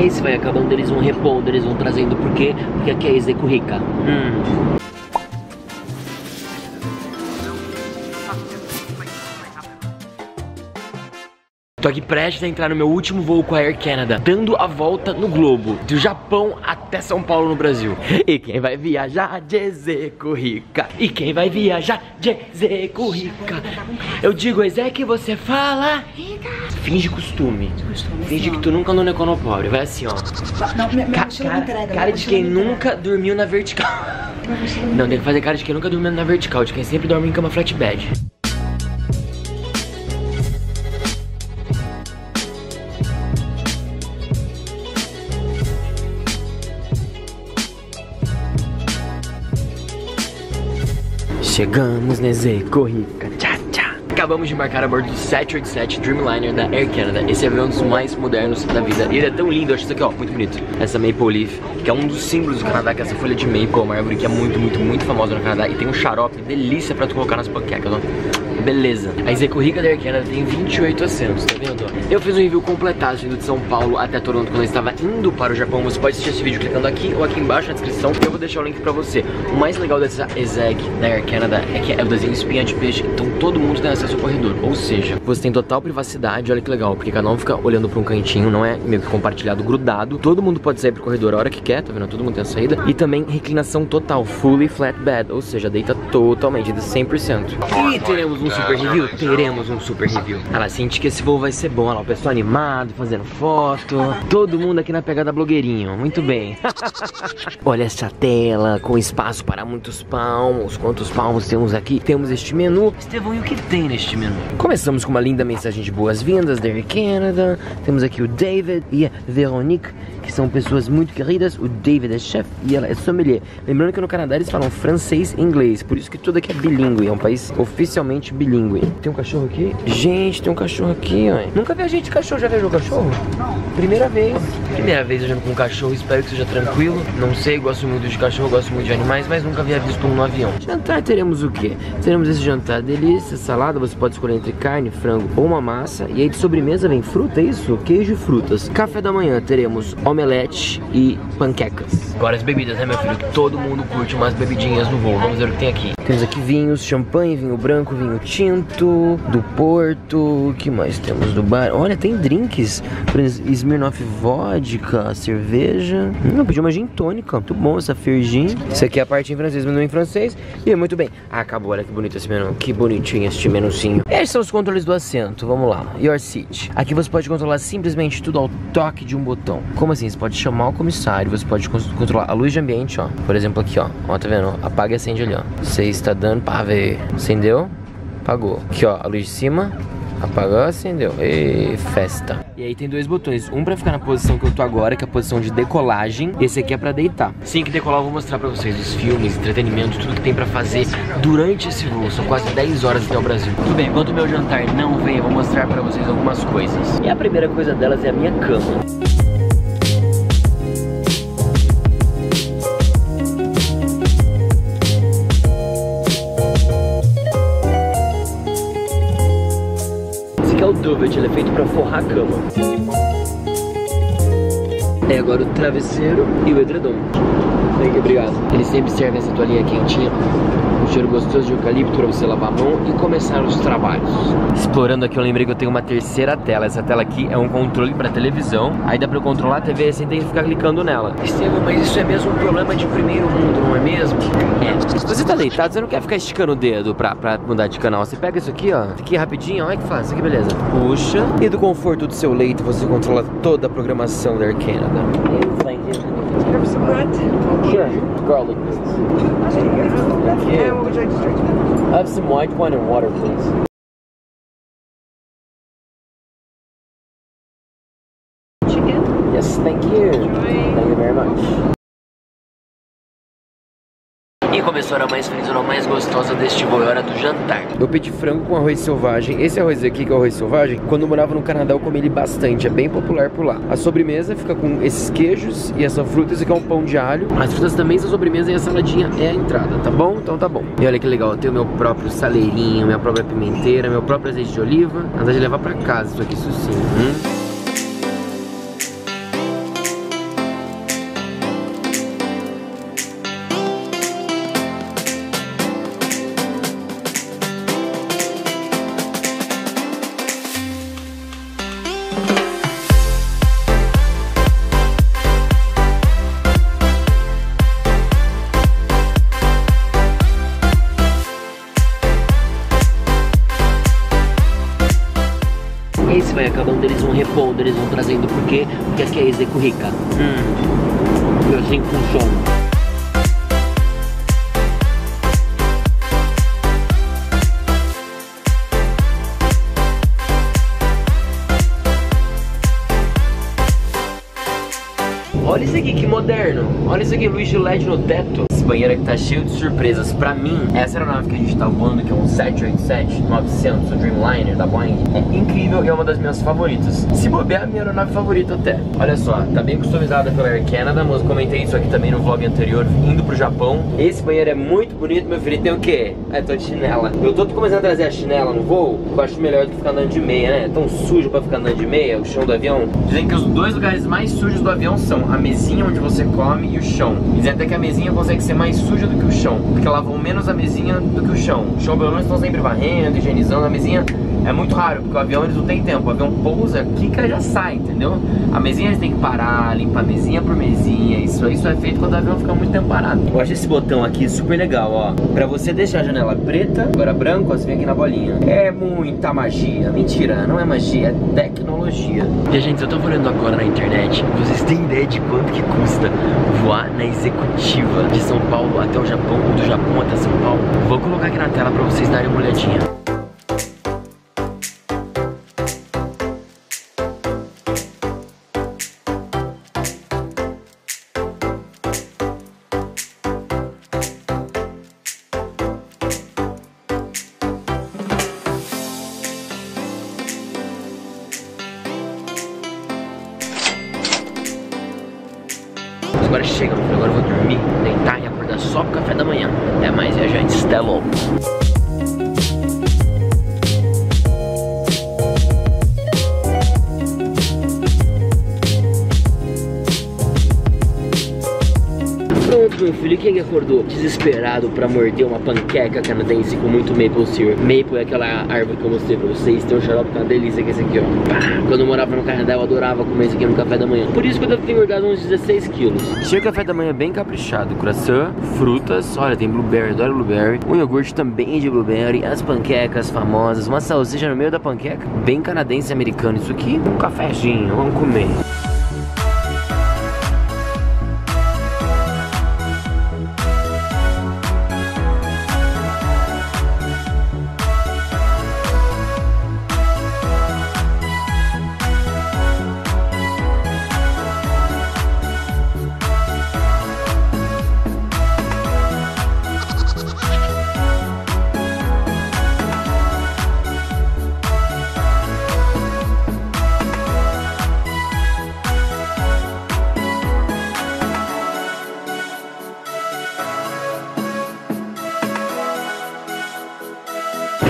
E aí se vai acabando, eles vão repondo, eles vão trazendo, por quê? Porque aqui é Ezeco Rica. Hum. Tô aqui prestes a entrar no meu último voo com a Air Canada, dando a volta no globo, do Japão até São Paulo no Brasil. E quem vai viajar de Zeco Rica? E quem vai viajar de Zeco Rica? Eu digo, é que você fala. Finge costume. Finge que tu nunca andou no Econopobre. Vai assim, ó. Não, Ca- cara, entrega. cara de quem nunca dormiu na vertical. Não, tem que fazer cara de quem nunca dormiu na vertical, de quem sempre dorme em cama flatbed. Chegamos, Nezeco Rica, tchá, tchá. Acabamos de embarcar a bordo do 787 Dreamliner da Air Canada. Esse avião é um dos mais modernos da vida. Ele é tão lindo, eu acho isso aqui, ó, muito bonito. Essa Maple Leaf, que é um dos símbolos do Canadá, que é essa folha de maple, uma árvore que é muito, muito, muito famosa no Canadá. E tem um xarope, delícia pra tu colocar nas panquecas, ó. Beleza. A Zeco Rica da Air Canada tem 28 assentos, tá vendo? Eu fiz um review completado indo de São Paulo até Toronto quando eu estava indo para o Japão. Você pode assistir esse vídeo clicando aqui ou aqui embaixo na descrição. Eu vou deixar o link pra você. O mais legal dessa Exeg da Air Canada é que é o desenho espinha de peixe, então todo mundo tem acesso ao corredor. Ou seja, você tem total privacidade, olha que legal, porque cada um fica olhando pra um cantinho, não é meio que compartilhado, grudado. Todo mundo pode sair pro corredor a hora que quer, tá vendo? Todo mundo tem a saída. E também reclinação total, fully flat bed, ou seja, deita totalmente, de 100%. E teremos um super review? Teremos um super review. Ela sente que esse voo vai ser bom, olha lá, o pessoal animado, fazendo foto. Todo mundo aqui na pegada blogueirinho, muito bem. Olha essa tela com espaço para muitos palmos. Quantos palmos temos aqui? Temos este menu. Estevão, e o que tem neste menu? Começamos com uma linda mensagem de boas-vindas da Canada. Temos aqui o David e a Veronique, que são pessoas muito queridas. O David é chefe e ela é sommelier. Lembrando que no Canadá eles falam francês e inglês, por isso que tudo aqui é bilíngue, é um país oficialmente bilíngue. Tem um cachorro aqui? Gente, tem um cachorro aqui, ó. Nunca vi a gente de cachorro, já viajou cachorro? Primeira vez. Primeira vez viajando com um cachorro, espero que seja tranquilo. Não sei, gosto muito de cachorro, gosto muito de animais, mas nunca havia visto um no avião. Jantar teremos o quê? Teremos esse jantar delícia, salada, você pode escolher entre carne, frango ou uma massa. E aí de sobremesa vem fruta, é isso? Queijo e frutas. Café da manhã teremos omelete e panquecas. Agora as bebidas, né meu filho? Todo mundo curte umas bebidinhas no voo. Vamos ver o que tem aqui. Temos aqui vinhos, champanhe, vinho branco, vinho tinto, do Porto. O que mais temos do bar? Olha, tem drinks. Smirnoff vodka, cerveja. Hum, eu pedi uma gin tônica. Muito bom essa Fergin. Isso aqui é a parte em francês, menu em francês. E muito bem. Ah, acabou. Olha que bonito esse menu. Que bonitinho este menuzinho. Esses são os controles do assento. Vamos lá. Your seat. Aqui você pode controlar simplesmente tudo ao toque de um botão. Como assim? Você pode chamar o comissário. Você pode cons- controlar a luz de ambiente, ó. Por exemplo, aqui, ó. Ó, tá vendo? Apaga e acende ali, ó. Você está dando pra ver. Acendeu? Apagou. Aqui, ó. A luz de cima. Apagou, acendeu. E festa. E aí tem dois botões. Um pra ficar na posição que eu tô agora, que é a posição de decolagem. Esse aqui é pra deitar. Sim, que decolar eu vou mostrar pra vocês os filmes, entretenimento, tudo que tem pra fazer durante esse voo. São quase 10 horas até o Brasil. Tudo bem, enquanto o meu jantar não vem, eu vou mostrar pra vocês algumas coisas. E a primeira coisa delas é a minha cama. Pra forrar a cama. É agora o travesseiro e o edredom. Thank you, obrigado. Ele sempre serve essa toalhinha quentinha, um cheiro gostoso de eucalipto pra você lavar a mão e começar os trabalhos. Explorando aqui, eu lembrei que eu tenho uma terceira tela. Essa tela aqui é um controle pra televisão. Aí dá pra eu controlar a TV sem ter que ficar clicando nela. Estevam, mas isso é mesmo um problema de primeiro mundo, não é mesmo? É. Se você tá deitado, você não quer ficar esticando o dedo pra, pra mudar de canal. Você pega isso aqui, ó. Aqui rapidinho, olha que fácil. Isso aqui, beleza. Puxa. E do conforto do seu leito, você controla toda a programação da Air Canada. Some bread. Sure. Garlic. You. And what would you like to drink? Have some white wine and water, please. Chicken. Yes, thank you. Thank you very much. E começou a mais feliz, a hora mais gostosa deste voo, a hora do jantar. Eu pedi frango com arroz selvagem. Esse arroz aqui, que é o arroz selvagem, quando eu morava no Canadá eu comi ele bastante, é bem popular por lá. A sobremesa fica com esses queijos e essa fruta, esse aqui é um pão de alho. As frutas também são sobremesa e a saladinha é a entrada, tá bom? Então tá bom. E olha que legal, eu tenho meu próprio saleirinho, minha própria pimenteira, meu próprio azeite de oliva. Nada de levar pra casa isso aqui, isso sim. Hum? esse é vai acabando, eles vão repondo, eles vão trazendo por quê? Porque aqui é execurrica. Hum. E assim funciona. Olha isso aqui, que moderno. Olha isso aqui, luz de LED no teto. Esse banheiro aqui tá cheio de surpresas. Pra mim, essa aeronave que a gente tá voando, que é um 787-900, o Dreamliner da Boeing, é incrível e é uma das minhas favoritas. Se bobear, é a minha aeronave favorita até. Olha só, tá bem customizada pela Air Canada, mas comentei isso aqui também no vlog anterior, indo pro Japão. Esse banheiro é muito bonito, meu filho. Tem o quê? É, tô de chinela. Eu tô começando a trazer a chinela no voo, eu acho melhor do que ficar andando de meia, né? É tão sujo pra ficar andando de meia, o chão do avião. Dizem que os dois lugares mais sujos do avião são a mesinha onde você come e o chão. Dizem até que a mesinha consegue ser mais suja do que o chão, porque lavam menos a mesinha do que o chão. O chão pelo menos estão sempre varrendo, higienizando, a mesinha é muito raro, porque o avião eles não tem tempo. O avião pousa, clica já sai, entendeu? A mesinha eles têm que parar, limpar mesinha por mesinha. Isso, isso é feito quando o avião fica muito tempo parado. Eu acho esse botão aqui super legal, ó. Pra você deixar a janela preta, agora branco, você vem aqui na bolinha. É muita magia. Mentira, não é magia, é tecnologia. E gente, eu tô olhando agora na internet. Vocês têm ideia de quanto que custa voar na executiva de São Paulo até o Japão, ou do Japão até São Paulo? Vou colocar aqui na tela pra vocês darem uma olhadinha. Agora chega, agora eu vou dormir, deitar e acordar só pro café da manhã. É mais viajantes, até logo. Pronto, meu filho, quem acordou desesperado pra morder uma panqueca canadense com muito maple syrup? Maple é aquela árvore que eu mostrei pra vocês, tem um xarope que é uma delícia que é esse aqui, ó. Quando eu morava no Canadá, eu adorava comer isso aqui no café da manhã. Por isso que eu devo ter engordado uns 16 quilos. Chega café da manhã bem caprichado, croissant, frutas, olha, tem blueberry, adoro blueberry, um iogurte também de blueberry, as panquecas famosas, uma salsicha no meio da panqueca, bem canadense americano isso aqui, um cafezinho, vamos comer.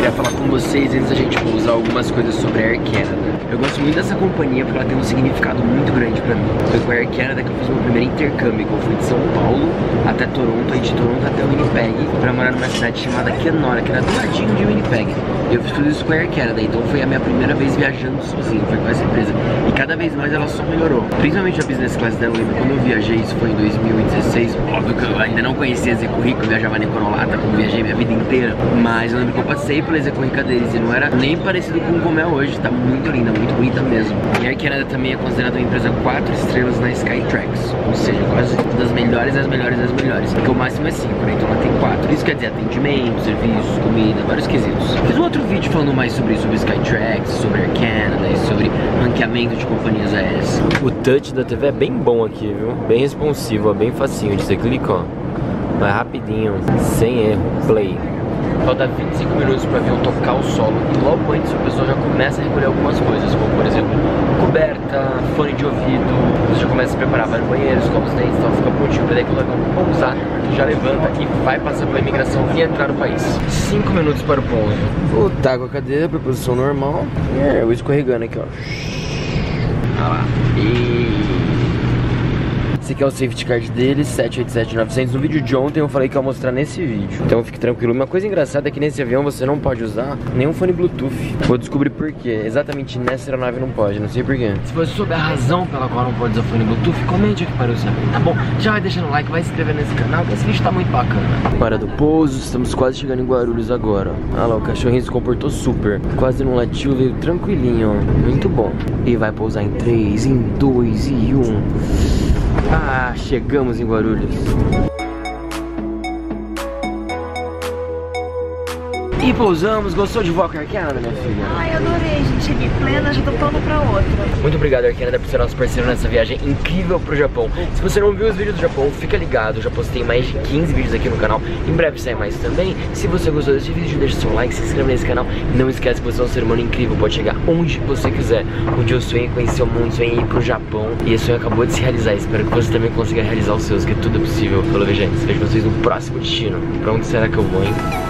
Queria falar com vocês antes da gente usar algumas coisas sobre a Air Canada. Eu gosto muito dessa companhia porque ela tem um significado muito grande pra mim. Foi com a Air Canada que eu fiz meu primeiro intercâmbio, que eu fui de São Paulo até Toronto, e de Toronto até Winnipeg, pra morar numa cidade chamada Kenora, que era do ladinho de Winnipeg. Eu fiz tudo isso com a Air Canada, então foi a minha primeira vez viajando sozinho, foi com essa empresa. E cada vez mais ela só melhorou. Principalmente a business class dela, eu quando eu viajei, isso foi em 2016, óbvio que eu ainda não conhecia a Zecurrico, eu viajava na Econolata, como viajei minha vida inteira. Mas eu lembro que eu passei pela Zecurrica deles e não era nem parecido com como é hoje, tá muito linda, muito bonita mesmo. E a Air Canada também é considerada uma empresa 4 estrelas na Skytrax, ou seja, quase das melhores das melhores das melhores. Porque o máximo é 5, né? Então ela tem 4. Isso quer dizer atendimento, serviços, comida, vários quesitos. Fiz um outro vídeo falando mais sobre isso, sobre Skytrax, sobre Air Canada e sobre ranqueamento de companhias aéreas. O touch da TV é bem bom aqui, viu? Bem responsivo, bem facinho de você clica, ó. Vai rapidinho, sem erro, play. Falta 25 minutos para o avião tocar o solo e logo antes o pessoal já começa a recolher algumas coisas, como por exemplo coberta, fone de ouvido, você já começa a se preparar, vai no banheiro, escova os dentes, então fica prontinho para daí quando o avião pousar, já levanta e vai passar pela imigração e entrar no país. 5 minutos para o pouso. Voltar com a cadeira para posição normal. É, eu escorregando aqui, ó. Olha lá. E Esse aqui é o safety card dele, 787-900. No vídeo de ontem eu falei que eu ia mostrar nesse vídeo. Então fique tranquilo. Uma coisa engraçada é que nesse avião você não pode usar nenhum fone Bluetooth. Vou descobrir por quê. Exatamente nessa aeronave não pode, não sei por quê. Se você souber a razão pela qual não pode usar fone Bluetooth, comente aqui para eu saber. Tá bom? Já vai deixando o like, vai se inscrever nesse canal, que esse vídeo tá muito bacana. Para do pouso, estamos quase chegando em Guarulhos agora. Olha lá, o cachorrinho se comportou super. Quase não latiu, veio tranquilinho. Muito bom. E vai pousar em 3, em 2 e 1. Ah, chegamos em Guarulhos. E pousamos, gostou de voar com a Canada, minha filha? Ai, adorei, gente. Cheguei plena, já tô pronta pra outra. Muito obrigado, Canada, por ser nosso parceiro nessa viagem incrível pro Japão. Se você não viu os vídeos do Japão, fica ligado. Já postei mais de 15 vídeos aqui no canal. Em breve sai mais também. Se você gostou desse vídeo, deixa seu like, se inscreve nesse canal. Não esquece que você é um ser humano incrível, pode chegar onde você quiser. Onde eu sonhei conhecer o mundo, sonhei ir pro Japão. E esse sonho acabou de se realizar. Espero que você também consiga realizar os seus, que tudo é possível. Falou, gente. Vejo vocês no próximo destino. Pra onde será que eu vou, hein?